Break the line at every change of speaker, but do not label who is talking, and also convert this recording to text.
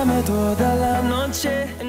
Bésame toda la noche.